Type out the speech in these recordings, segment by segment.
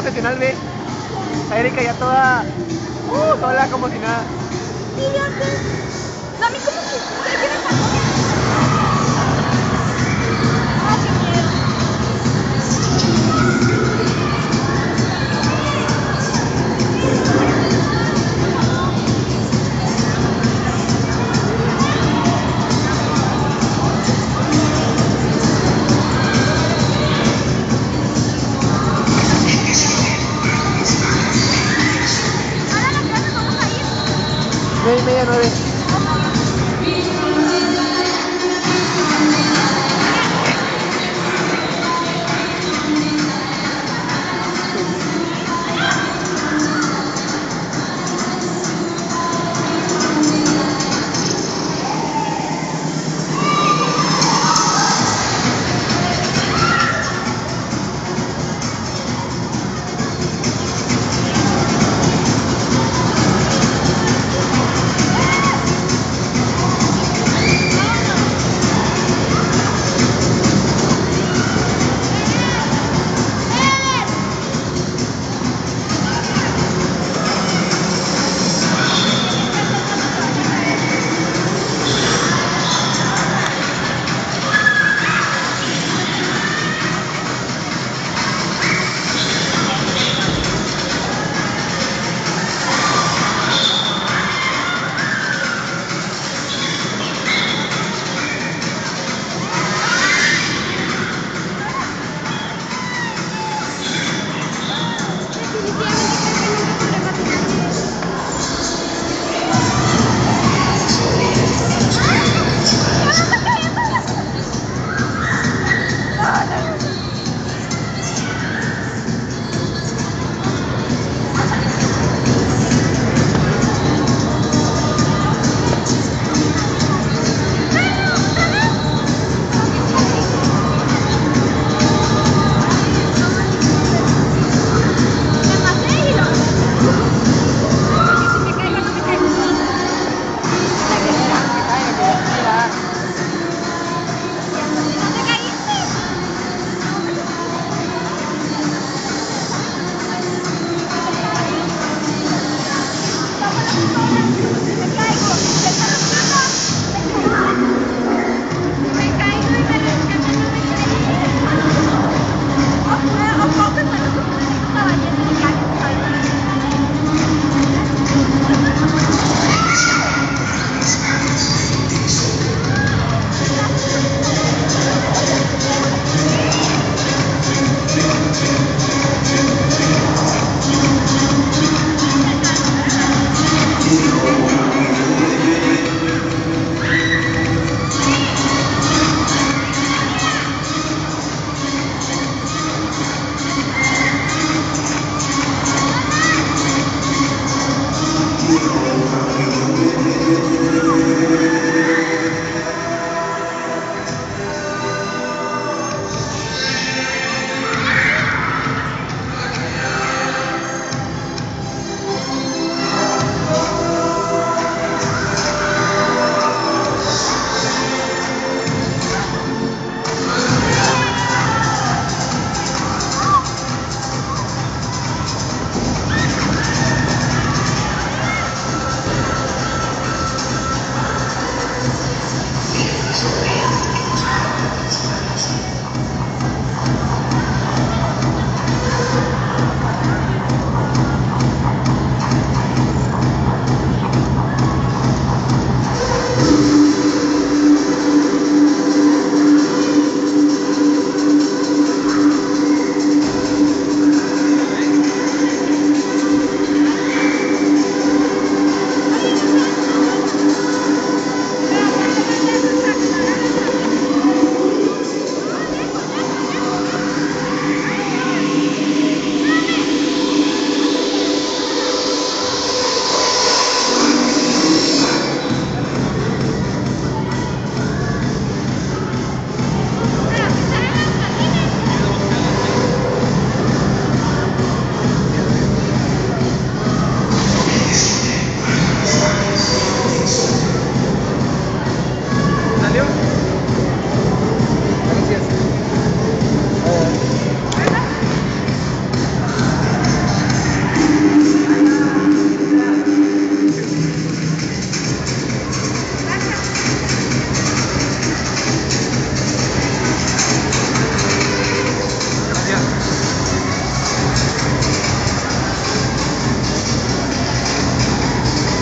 profesional, ve. A Erika ya toda. Uh, sola como si nada. Sí, ya sé. Que 9 y media, 9.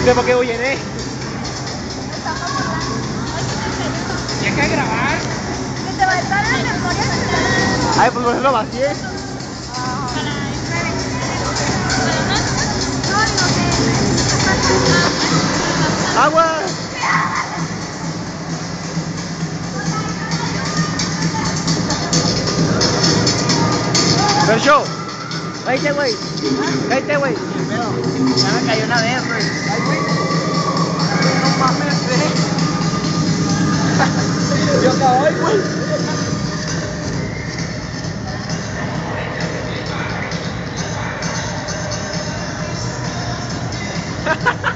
¿Ustedes para qué huyen, eh? ¿Y acá que grabar? Que te va a estar en la memoria. Ay, pues por eso lo vacié. Ah, ¡Agua! ¡Percho! ¡Vete, güey! Cállate, güey. Ya me cayó una vez, güey. Ay, güey. No mames, güey. Yo acabo, ay, güey. Se me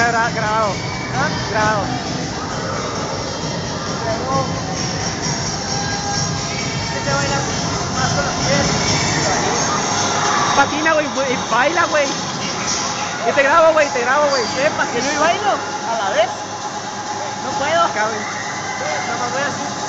¿Qué ha gra- grabado? ¿Ah? Grabado. Luego, ¿qué te baila más con los pies? Patina, güey, baila, güey. Y te grabo, güey, te grabo, güey. ¿Qué? ¿Patino y bailo? A la vez. No puedo. Acá, güey. Nada más voy así.